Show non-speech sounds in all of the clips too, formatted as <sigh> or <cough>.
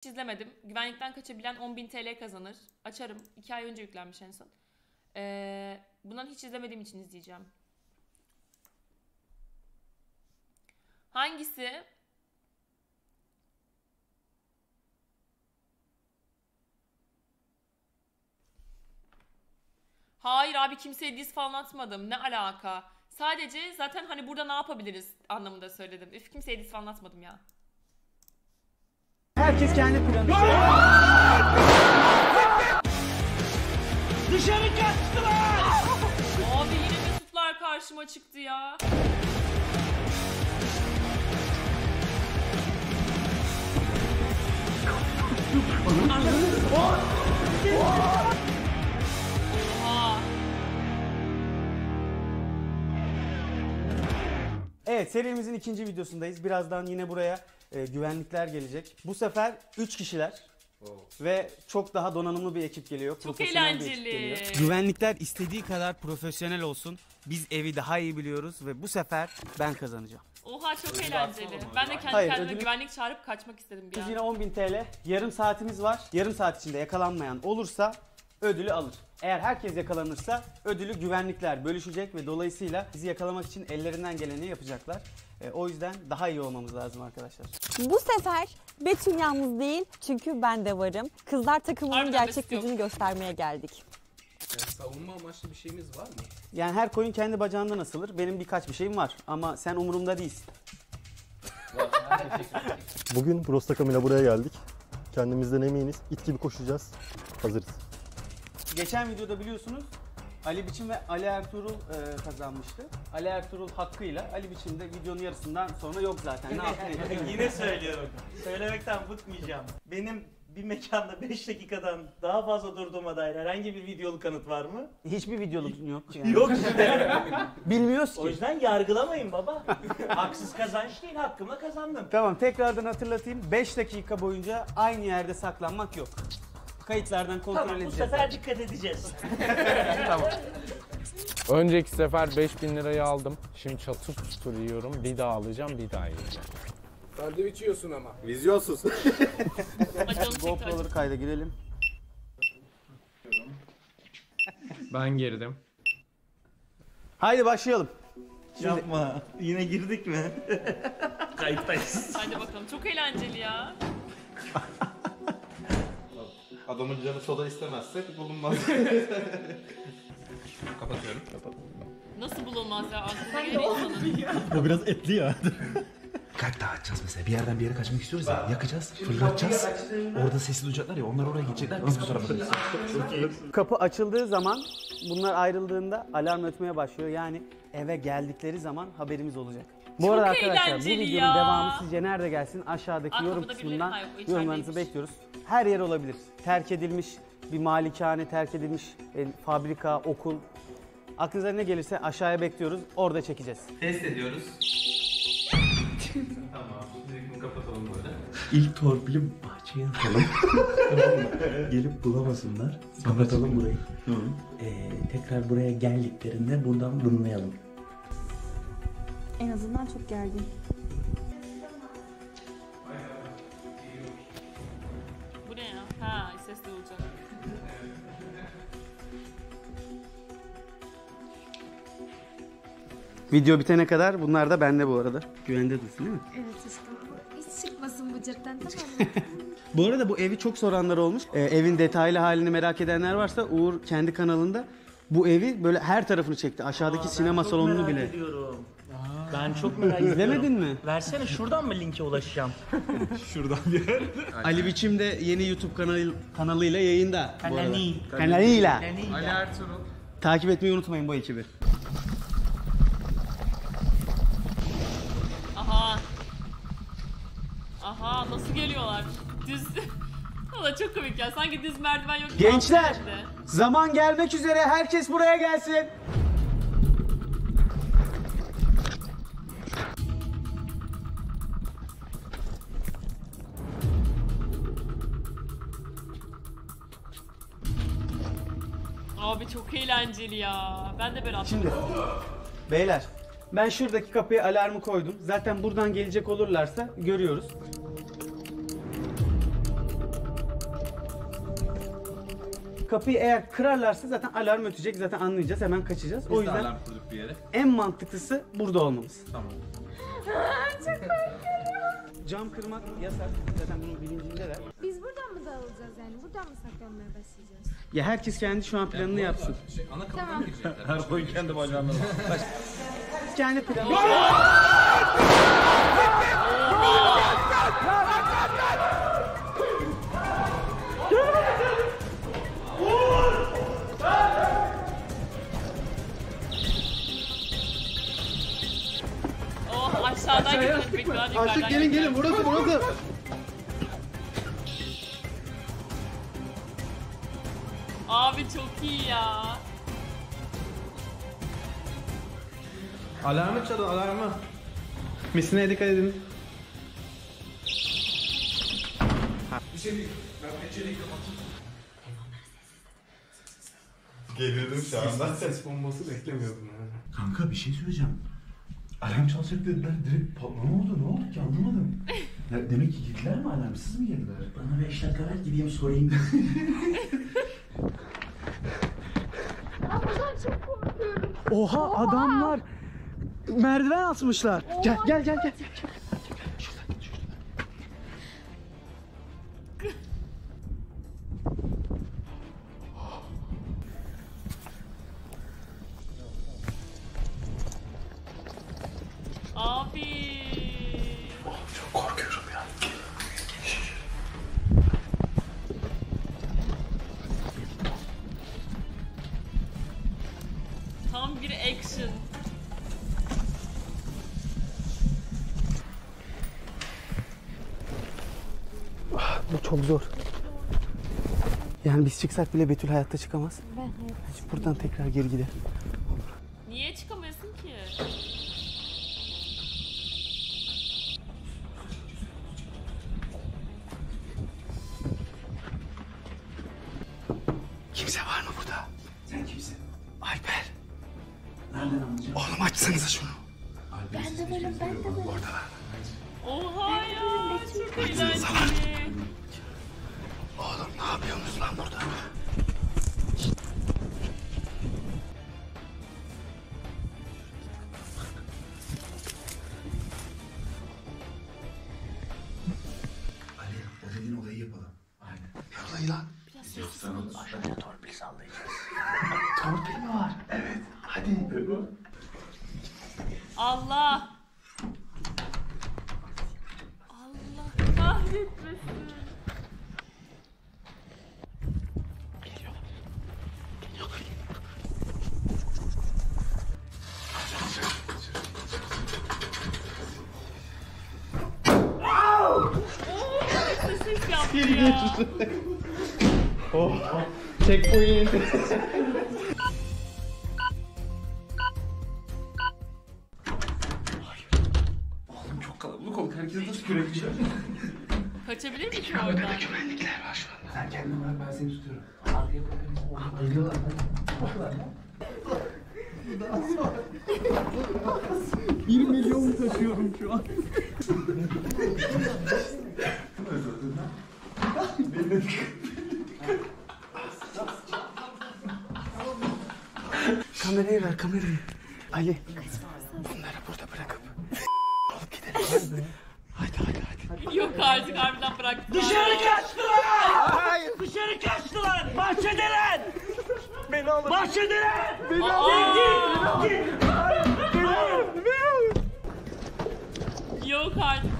Hiç izlemedim. Güvenlikten kaçabilen 10.000 TL kazanır. Açarım. 2 ay önce yüklenmiş en son. Ee, bundan hiç izlemediğim için izleyeceğim. Hangisi? Hayır abi kimseye diz falan atmadım. Ne alaka? Sadece zaten hani burada ne yapabiliriz anlamında söyledim. Üf kimseye diz falan atmadım ya. Herkes kendi planı. Dışarı kaçtılar! Abi yine Mesutlar karşıma çıktı ya. Evet serimizin ikinci videosundayız. Birazdan yine buraya e, güvenlikler gelecek. Bu sefer 3 kişiler. Ve çok daha donanımlı bir ekip geliyor. Çok eğlenceli. geliyor. Güvenlikler istediği kadar profesyonel olsun. Biz evi daha iyi biliyoruz ve bu sefer ben kazanacağım. Oha çok eğlenceli. Ben de kendi Hayır, kendime ödülü- güvenlik çağırıp kaçmak istedim bir Biz an. yine 10.000 TL. Yarım saatimiz var. Yarım saat içinde yakalanmayan olursa ödülü alır. Eğer herkes yakalanırsa ödülü güvenlikler bölüşecek ve dolayısıyla bizi yakalamak için ellerinden geleni yapacaklar. E, o yüzden daha iyi olmamız lazım arkadaşlar. Bu sefer Betül yalnız değil çünkü ben de varım. Kızlar takımının Harbiden gerçek yok. gücünü göstermeye geldik. Yani savunma amaçlı bir şeyimiz var mı? Yani her koyun kendi bacağından asılır. Benim birkaç bir şeyim var ama sen umurumda değilsin. Bugün Bros takımıyla buraya geldik. Kendimizden eminiz. İt gibi koşacağız. Hazırız. Geçen videoda biliyorsunuz Ali Biçim ve Ali Ertuğrul e, kazanmıştı. Ali Ertuğrul hakkıyla Ali Biçim de videonun yarısından sonra yok zaten. Ne etti? <laughs> Yine söylüyorum. Söylemekten bıkmayacağım. Benim bir mekanda 5 dakikadan daha fazla durduğuma dair herhangi bir videolu kanıt var mı? Hiçbir videoluk yok. Yani. Yok işte. <laughs> Bilmiyoruz o ki. yüzden yargılamayın baba. Haksız kazanç değil, hakkımla kazandım. Tamam tekrardan hatırlatayım. 5 dakika boyunca aynı yerde saklanmak yok. Kayıtlardan kontrol Tamam, bu edeceğiz. sefer dikkat edeceğiz. <laughs> Önceki sefer 5000 lirayı aldım. Şimdi çatır çutur yiyorum. Bir daha alacağım, bir daha yiyeceğim. Sandviç yiyorsun ama. Vizyonsuz. Çekti acı. GoPro'ları kayda girelim. Ben girdim. Haydi başlayalım. Yapma. Yine girdik mi? Kayıttayız. Hadi bakalım çok eğlenceli ya. <laughs> Adamın canı soda istemezse bulunmaz. <laughs> Kapatıyorum. Nasıl bulunmaz ya aklına insanın. Bu biraz etli ya. <laughs> Kalp dağıtacağız mesela. Bir yerden bir yere kaçmak istiyoruz ya. Yakacağız, fırlatacağız. Orada sesi duyacaklar ya. Onlar oraya gidecekler. Biz bu tarafa. Kapı açıldığı zaman bunlar ayrıldığında alarm ötmeye başlıyor. Yani eve geldikleri zaman haberimiz olacak. Bu Çok arada arkadaşlar bu eğlenceli videonun ya. devamı sizce nerede gelsin? Aşağıdaki Aa, yorum kapıda birileri- kısmından Hayır, o içerideymiş. yorumlarınızı bekliyoruz. Her yer olabilir. Terk edilmiş bir malikane, terk edilmiş e, fabrika, okul. Aklınıza ne gelirse aşağıya bekliyoruz. Orada çekeceğiz. Test ediyoruz. <laughs> tamam. Şimdi bunu kapatalım böyle. İlk torpili bahçeye atalım. tamam <laughs> mı? Gelip bulamasınlar. Kapatalım burayı. Ee, tekrar buraya geldiklerinde buradan dinleyelim. En azından çok gergin. Video bitene kadar bunlar da bende bu arada. Güvende dursun değil mi? Evet aşkım. Hiç çıkmasın bu cepten tamam mı? <laughs> Bu arada bu evi çok soranlar olmuş. Ee, evin detaylı halini merak edenler varsa Uğur kendi kanalında bu evi böyle her tarafını çekti. Aşağıdaki sinema Çok salonunu merak bile. ediyorum. Ben çok merak <laughs> ediyorum. İzlemedin mi? Versene şuradan mı linke ulaşacağım? <laughs> Ali Biçim de yeni YouTube kanalı kanalıyla yayında. bu arada. Kanali. Kanalıyla. Ali Ertuğrul. Takip etmeyi unutmayın bu ekibi. Aha. Aha nasıl geliyorlar? Düz. <laughs> Valla çok komik ya. Sanki düz merdiven yok. Gençler! yerde. Zaman gelmek üzere. Herkes buraya gelsin. Abi çok eğlenceli ya. Ben de böyle Şimdi beyler ben şuradaki kapıya alarmı koydum. Zaten buradan gelecek olurlarsa görüyoruz. Kapıyı eğer kırarlarsa zaten alarm ötecek. Zaten anlayacağız. Hemen kaçacağız. o yüzden alarm kurduk bir yere. en mantıklısı burada olmamız. Tamam. Cam kırmak yasak. Zaten bunun bilincindeler. Biz buradan mı dağılacağız yani? Buradan mı saklanmaya başlayacağız? Ya herkes kendi şu an planını yapsın. Şey, ana kapıdan Tamam. girecekler? Her boy kendi bacağına Kendi planı. Aşağıdan gidiyoruz bekliyorlar yukarıdan Artık gelin gelin burası burası. Abi çok iyi ya. Alarmı çalın alarmı. Misine dikkat edin. Gerildim şu anda. Ses bombası beklemiyordum yani. Kanka bir şey söyleyeceğim. Alarm çalacak dediler. Direkt pat- ne oldu ne oldu ki anlamadım. Ya demek ki girdiler mi alarmsız mı girdiler? Bana 5 dakika ver gideyim sorayım. <laughs> Oha adamlar merdiven atmışlar. Gel gel gel gel. Yani biz çıksak bile Betül hayatta çıkamaz. Ben. Hiç buradan tekrar geri gider. Niye çıkamıyorsun ki? Kimse var mı burada? Sen kimsin? Alper. Nereden anlayacağım? Oğlum açsanıza şunu. Torpil mi var? Evet. Hadi. Allah. Ben seni tutuyorum. Arkaya koyalım. Geliyorlar. Bakıyorlar lan. 1 milyon taşıyorum şu an. kamerayı ver kamerayı. Ali. Bunları burada bırakıp alıp gidelim. Hadi hadi hadi. Yok artık harbiden bıraktı. Dışarı kaçtılar! Dışarı kaçtılar! Bahçedeler! Beni alın. Bahçedeler! Aa! Yok artık.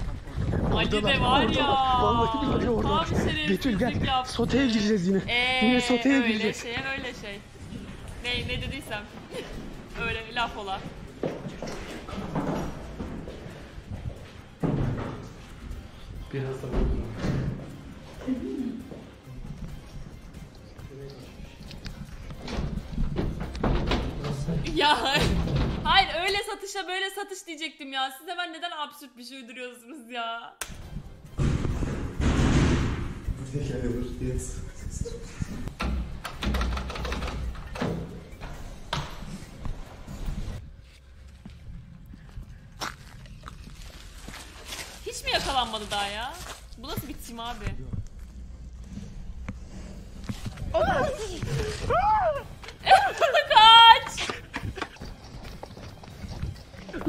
Ali de var ya. Vallahi billahi orada. Betül gel. yaptı. Soteye gireceğiz yine. Ee, yine soteye öyle gireceğiz. şey öyle şey. Ne, ne dediysem. <laughs> öyle laf ola. Biraz da Ya hayır öyle satışa böyle satış diyecektim ya. Siz hemen neden absürt bir şey uyduruyorsunuz ya? Hiç mi yakalanmadı daha ya? Bu nasıl bir tim abi? <laughs>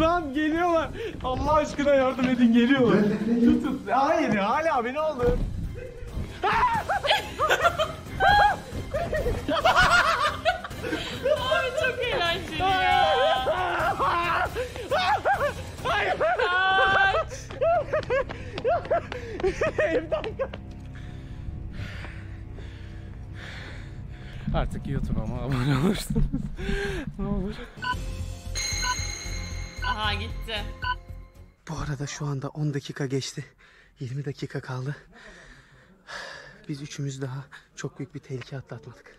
Allah'ım geliyorlar. Allah aşkına yardım edin geliyorlar. Tutun. Hayır hala abi ne oldu? Ay çok eğlenceli ya. Kaç. Artık YouTube'uma abone olursunuz. ne olur. Aha gitti. Bu arada şu anda 10 dakika geçti. 20 dakika kaldı. Biz üçümüz daha çok büyük bir tehlike atlatmadık.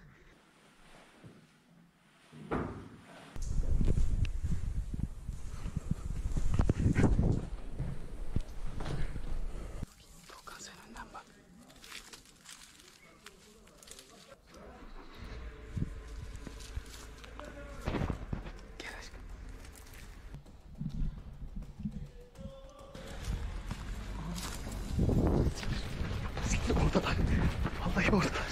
Doğukan sen önden bak. Gel aşkım. Oradalar. Vallahi oradalar.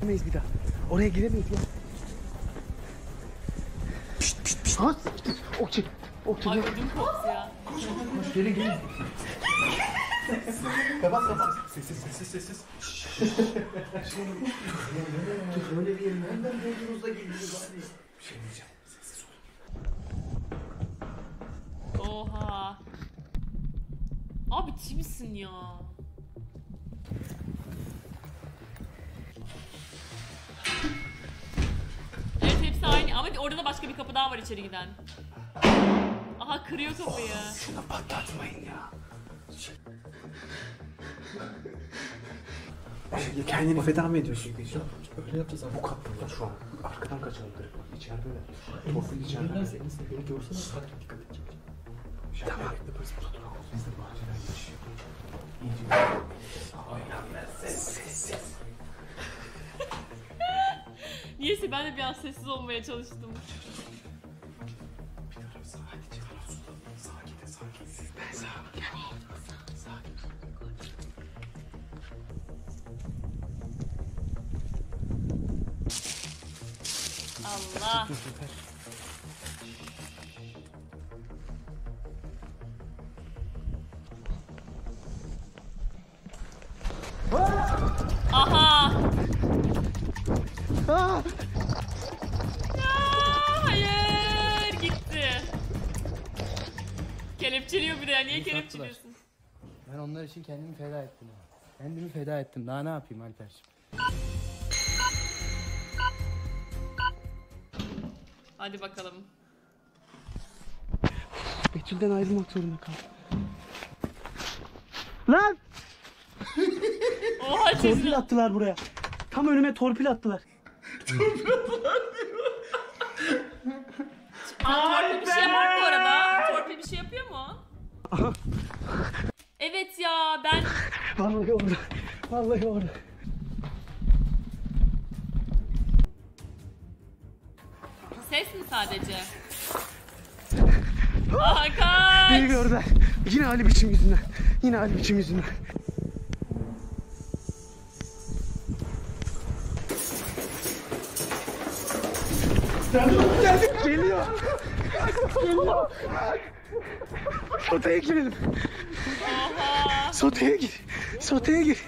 Giremeyiz bir daha. Oraya giremeyiz ya. Pişt pişt pişt. Ha? Okey. Okey. Ay ödüm koptu ya. Gelin gelin. kapat kapat. Sessiz sessiz sessiz. Öyle bir yerin nereden bulduğunuzda geliyoruz abi. Bir şey diyeceğim. Sessiz ol. Oha. Abi kimsin ya? Aynı ama orada da başka bir kapı daha var içeri giden. Aha kırıyor kapıyı. Şunu patlatmayın ya. Kendini feda mı ediyorsun? Öyle yapacağız abi. Bu kattalar şu an. Arkadan kaçalım direkt. Bak içerideler. Torpil içeride. Beni görsene bak dikkat edecek. Tamam. Biz de bahçeden yapınca. İyice. Aynen. Sessiz. Niyeyse ben de bir an sessiz olmaya çalıştım. Hadi Aa, hayır gitti. Kelepçeliyor bir de ya. Niye kelepçeliyorsun? Ben onlar için kendimi feda ettim. Kendimi feda ettim. Daha ne yapayım Alper'ciğim? Hadi bakalım. Betül'den ayrılmak zorunda kaldım. Lan! Oha Torpil attılar buraya. Tam önüme torpil attılar. Aa, torpil bir şey mı bu arada? Torpil bir şey yapıyor mu? <laughs> Evet ya ben Vallahi orada. Vallahi orada. ses mi sadece? <laughs> Aha kaç. Beni gördüler. Yine Ali biçim yüzünden. Yine Ali biçim yüzünden. Geliyor. Geliyor. Soteye girelim. Oha. Soteye gir. Soteye gir.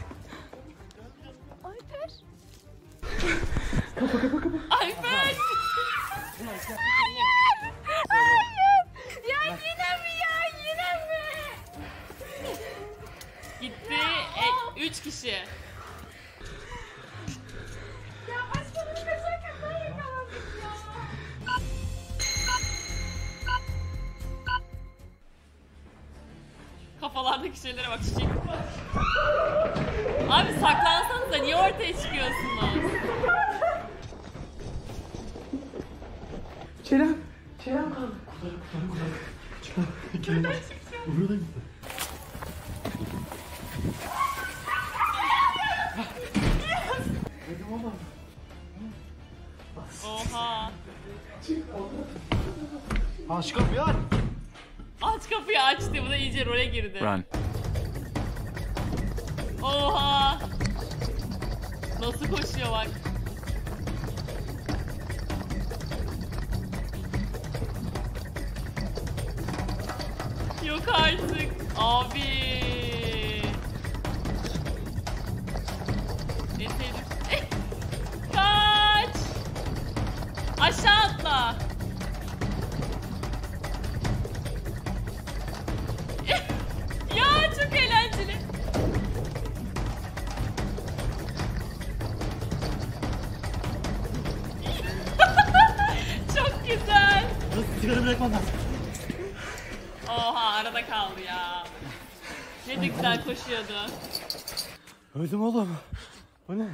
Alper. Ya yine mi ya yine mi? Gitti. E, üç kişi. Şeylere bak çiçek. Abi saklansanıza niye ortaya çıkıyorsunuz? Kerem. Kerem kaldı. Oha. Aç kapıyı aç. Aç kapıyı açtı. Bu da iyice role girdi. Oha. Nasıl koşuyor bak. Yok artık. Abi. Ne. Eh! Kaç. Aşağı atla. Sigara bırakmam lazım. Oha arada kaldı ya. Ne de güzel koşuyordu. Öldüm oğlum. Bu ne?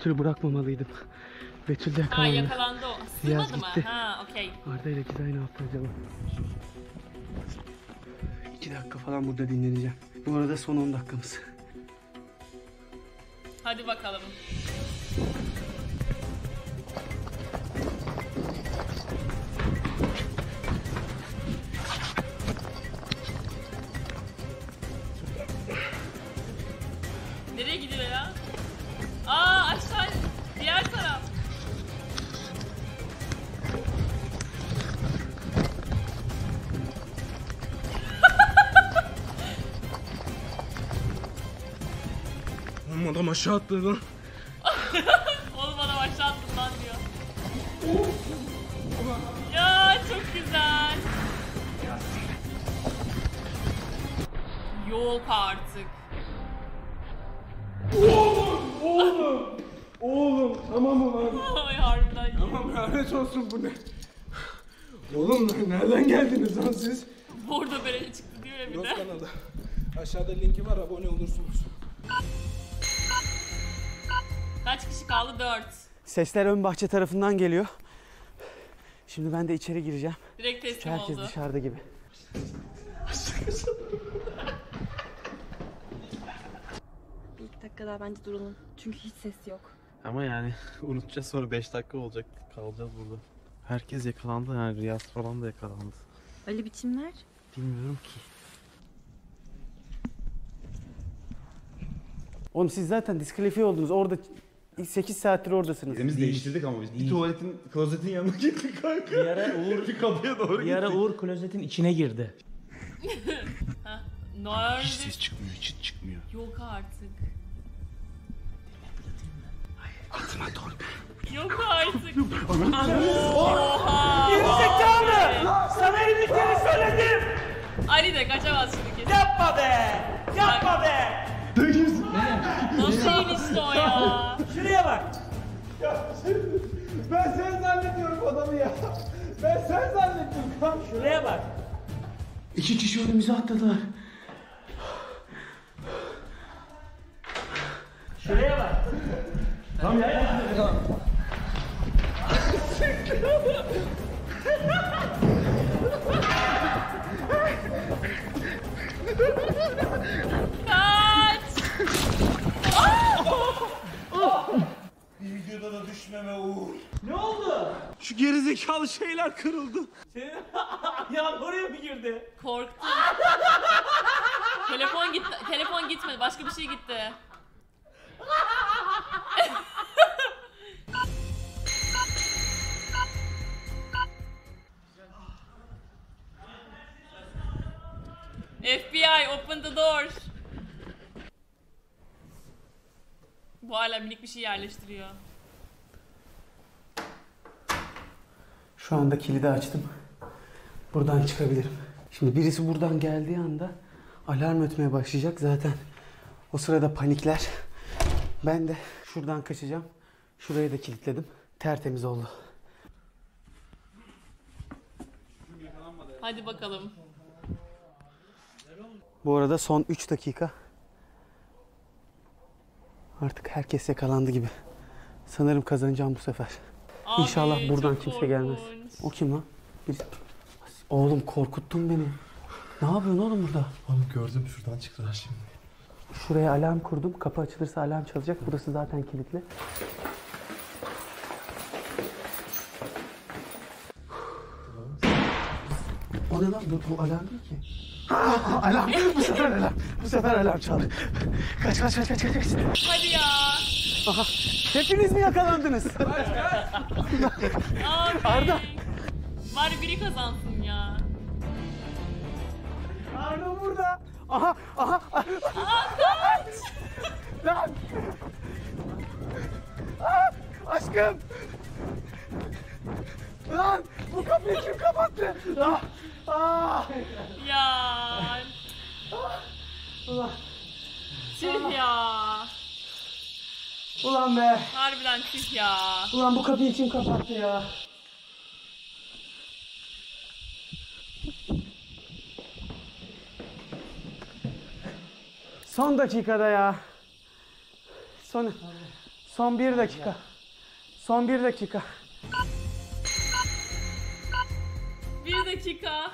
Betül'ü bırakmamalıydım. Betül de Ha yakalandı. yakalandı o. Sığmadı mı? gitti. Ha okey. Arda ile Gizay ne yaptı acaba? İki dakika falan burada dinleneceğim. Bu arada son 10 dakikamız. Hadi bakalım. <laughs> adam aşağı attı lan. Oğlum bana aşağı attın lan diyor. ya çok güzel. Yok artık. Oğlum tamam mı lan? Ay harbiden. Tamam lanet olsun bu ne? Oğlum nereden geldiniz lan siz? Burada böyle çıktı diyor ya bir Yok de. kanalı. Aşağıda linki var abone olursunuz. Kaç kişi kaldı? 4. Sesler ön bahçe tarafından geliyor. Şimdi ben de içeri gireceğim. Direkt teslim Herkes oldu. dışarıda gibi. Bir iki dakika daha bence duralım. Çünkü hiç ses yok. Ama yani <laughs> unutacağız sonra 5 dakika olacak. Kalacağız burada. Herkes yakalandı yani Riyaz falan da yakalandı. Ali biçimler. Bilmiyorum ki. Oğlum siz zaten diskalifiye oldunuz. Orada 8 saattir oradasınız. Yerimizi değiştirdik ama biz. Bir tuvaletin, klozetin yanına gittik kanka. Bir ara Uğur, <laughs> Bir kapıya doğru bir ara. Uğur klozetin içine girdi. <laughs> Nerede? Hiç ses çıkmıyor, hiç çıkmıyor. Yok artık. Altıma doğru. Yok artık. Oha. Gerizekalı! Sana elbiseni söyledim! Ali de kaçamaz şimdi kesin. Yapma be! Yapma be! Nasıl inişti o ya? Ben sen zannediyorum adamı ya. Ben sen zannettim kanka. Şuraya bak! İki kişi önümüze atladılar. Şuraya bak! Kaç. Şu gerizekalı şeyler kırıldı. <laughs> Senin ayağın oraya mı girdi? Korktum. telefon gitti. Telefon gitmedi. Başka bir şey gitti. FBI open the door. Bu hala minik bir şey yerleştiriyor. Şu anda kilidi açtım. Buradan çıkabilirim. Şimdi birisi buradan geldiği anda alarm ötmeye başlayacak zaten. O sırada panikler. Ben de şuradan kaçacağım. Şurayı da kilitledim. Tertemiz oldu. Hadi bakalım. Bu arada son 3 dakika. Artık herkes yakalandı gibi. Sanırım kazanacağım bu sefer. Abi, İnşallah buradan kimse gelmez. O kim lan? Birisi- Oğlum korkuttun beni. Ne yapıyorsun oğlum burada? Oğlum gördüm şuradan çıktılar şimdi. Şuraya alarm kurdum. Kapı açılırsa alarm çalacak. Burası zaten kilitli. O ne lan? Bu, bu alarm değil ki. Aa, alarm. Bu sefer alarm. Bu sefer alarm çaldı. Kaç kaç kaç kaç. kaç. Hadi ya. Aha. Hepiniz mi yakalandınız? Abi. Arda. Var biri kazansın ya. Arda burada. Aha aha. Aa kaç. Lan. Aa, aşkım. Lan bu kapıyı kim kapattı? Ah, ah. Ya. Ulan, Tüh ya. Ulan be. Harbiden tüh ya. Ulan bu kapıyı kim kapattı ya? Son dakikada ya. Son son bir dakika. Son bir dakika. Bir dakika.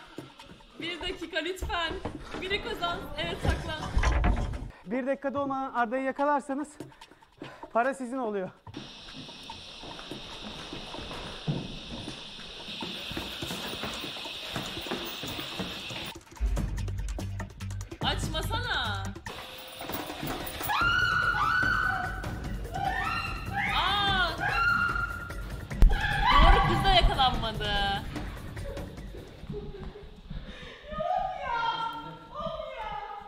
Bir dakika lütfen. Biri kazan. Evet saklan. Bir dakikada olmadan Arda'yı yakalarsanız para sizin oluyor. Açmasana. Aa. Doğru kız da yakalanmadı.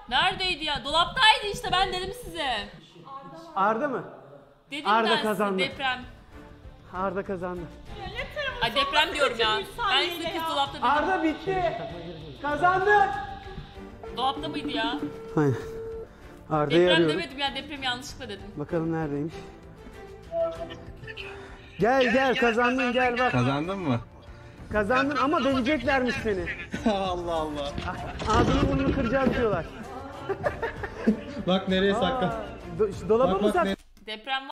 Neredeydi ya? Dolaptaydı işte ben dedim size. Arda mı? Dedim Arda ben size kazandı. deprem. Arda kazandı. Ay deprem diyorum ya. Ben size kız dolapta dedim. Arda bitti. Kazandık. Dolapta mıydı ya? Aynen. Arda'yı Deprem arıyorum. demedim ya deprem yanlışlıkla dedim. Bakalım neredeymiş. Gel gel kazandın gel bak. Kazandın mı? Kazandın ama döveceklermiş seni. <laughs> Allah Allah. Ağzını burnunu kıracağız diyorlar. Bak nereye saklan. Do- dolaba Bak, mı bak sak? ne- Deprem